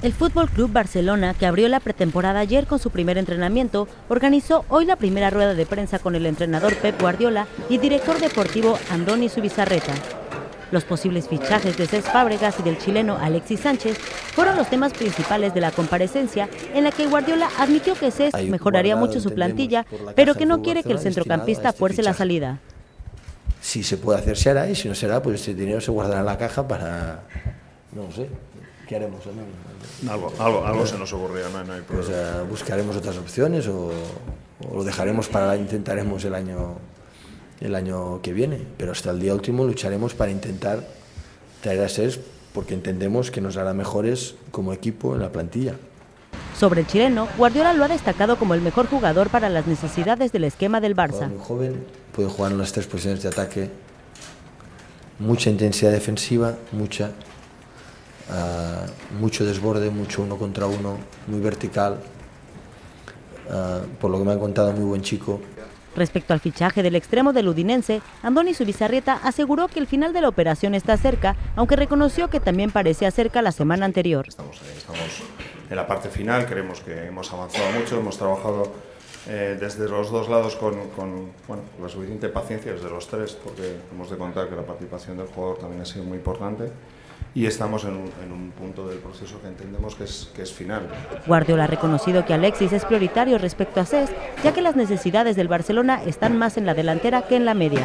El Fútbol Club Barcelona, que abrió la pretemporada ayer con su primer entrenamiento, organizó hoy la primera rueda de prensa con el entrenador Pep Guardiola y director deportivo Andoni Subizarreta. Los posibles fichajes de Cés Fábregas y del chileno Alexis Sánchez fueron los temas principales de la comparecencia en la que Guardiola admitió que Cés mejoraría mucho su plantilla, pero que no quiere que el centrocampista este fuerce la salida. Si se puede hacer será y si no será, pues ese dinero se guardará en la caja para, no sé, ¿qué haremos? Algo, algo, algo se nos ocurría, no, hay pues, problema. Pues buscaremos otras opciones o, o, lo dejaremos para intentaremos el año el año que viene, pero hasta el día último lucharemos para intentar traer a SES porque entendemos que nos hará mejores como equipo en la plantilla. Sobre el chileno, Guardiola lo ha destacado como el mejor jugador para las necesidades del esquema del Barça. Muy joven, puede jugar en las tres posiciones de ataque, mucha intensidad defensiva, mucha, uh, mucho desborde, mucho uno contra uno, muy vertical. Uh, por lo que me han contado, muy buen chico. Respecto al fichaje del extremo del Udinense, Andoni Subizarrieta aseguró que el final de la operación está cerca, aunque reconoció que también parecía cerca la semana anterior. Estamos, estamos en la parte final, creemos que hemos avanzado mucho, hemos trabajado eh, desde los dos lados con, con bueno, la suficiente paciencia, desde los tres, porque hemos de contar que la participación del jugador también ha sido muy importante y estamos en un, punto del proceso que entendemos que es, que es final. Guardiola ha reconocido que Alexis es prioritario respecto a Cés, ya que las necesidades del Barcelona están más en la delantera que en la media.